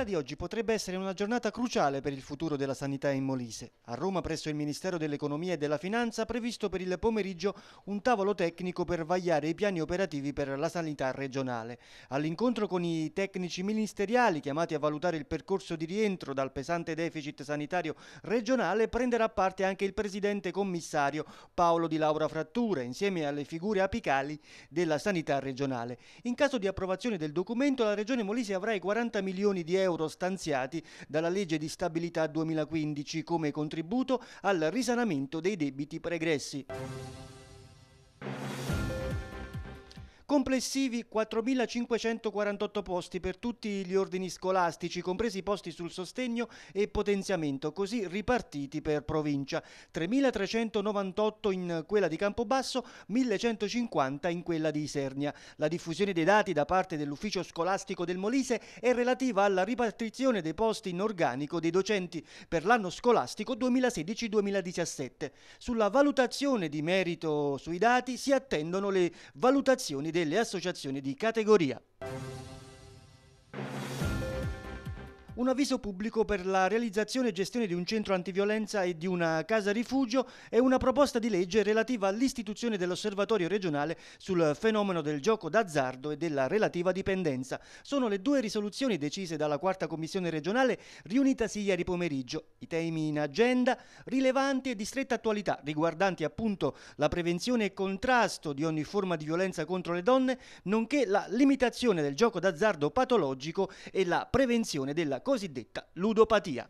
Quella di oggi potrebbe essere una giornata cruciale per il futuro della sanità in Molise. A Roma, presso il Ministero dell'Economia e della Finanza, previsto per il pomeriggio un tavolo tecnico per vagliare i piani operativi per la sanità regionale. All'incontro con i tecnici ministeriali chiamati a valutare il percorso di rientro dal pesante deficit sanitario regionale prenderà parte anche il presidente commissario Paolo Di Laura Frattura, insieme alle figure apicali della sanità regionale. In caso di approvazione del documento, la Regione Molise avrà i 40 milioni di euro stanziati dalla legge di stabilità 2015 come contributo al risanamento dei debiti pregressi. Complessivi 4.548 posti per tutti gli ordini scolastici, compresi i posti sul sostegno e potenziamento, così ripartiti per provincia. 3.398 in quella di Campobasso, 1.150 in quella di Isernia. La diffusione dei dati da parte dell'ufficio scolastico del Molise è relativa alla ripartizione dei posti in organico dei docenti per l'anno scolastico 2016-2017. Sulla valutazione di merito sui dati si attendono le valutazioni dei delle associazioni di categoria. Un avviso pubblico per la realizzazione e gestione di un centro antiviolenza e di una casa rifugio e una proposta di legge relativa all'istituzione dell'osservatorio regionale sul fenomeno del gioco d'azzardo e della relativa dipendenza. Sono le due risoluzioni decise dalla quarta commissione regionale riunitasi ieri pomeriggio. I temi in agenda rilevanti e di stretta attualità riguardanti appunto la prevenzione e contrasto di ogni forma di violenza contro le donne, nonché la limitazione del gioco d'azzardo patologico e la prevenzione della cosiddetta ludopatia.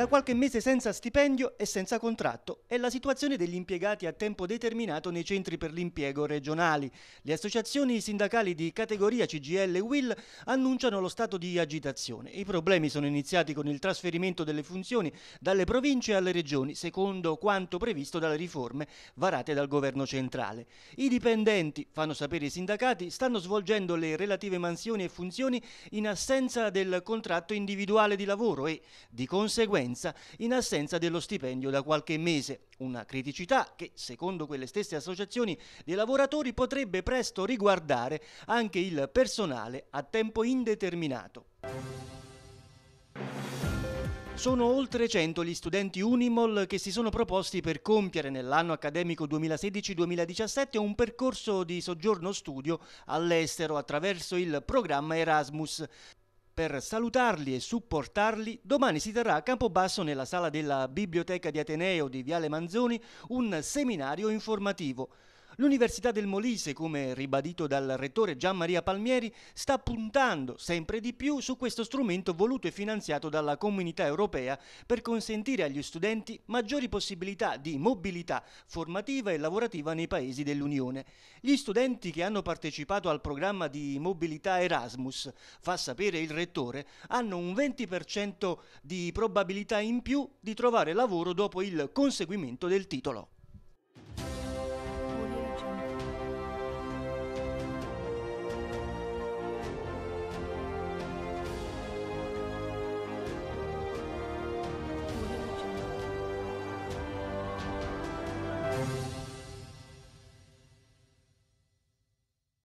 Da qualche mese senza stipendio e senza contratto. È la situazione degli impiegati a tempo determinato nei centri per l'impiego regionali. Le associazioni sindacali di categoria CGL e WIL annunciano lo stato di agitazione. I problemi sono iniziati con il trasferimento delle funzioni dalle province alle regioni, secondo quanto previsto dalle riforme varate dal governo centrale. I dipendenti, fanno sapere i sindacati, stanno svolgendo le relative mansioni e funzioni in assenza del contratto individuale di lavoro e, di conseguenza, mensa in assenza dello stipendio da qualche mese, una criticità che, secondo quelle stesse associazioni dei lavoratori, potrebbe presto riguardare anche il personale a tempo indeterminato. Sono oltre 100 gli studenti Unimol che si sono proposti per compiere nell'anno accademico 2016-2017 un percorso di soggiorno studio all'estero attraverso il programma Erasmus. Per salutarli e supportarli, domani si terrà a Campobasso, nella sala della Biblioteca di Ateneo di Viale Manzoni, un seminario informativo. L'Università del Molise, come ribadito dal rettore Gian Maria Palmieri, sta puntando sempre di più su questo strumento voluto e finanziato dalla comunità europea per consentire agli studenti maggiori possibilità di mobilità formativa e lavorativa nei paesi dell'Unione. Gli studenti che hanno partecipato al programma di mobilità Erasmus, fa sapere il rettore, hanno un 20% di probabilità in più di trovare lavoro dopo il conseguimento del titolo.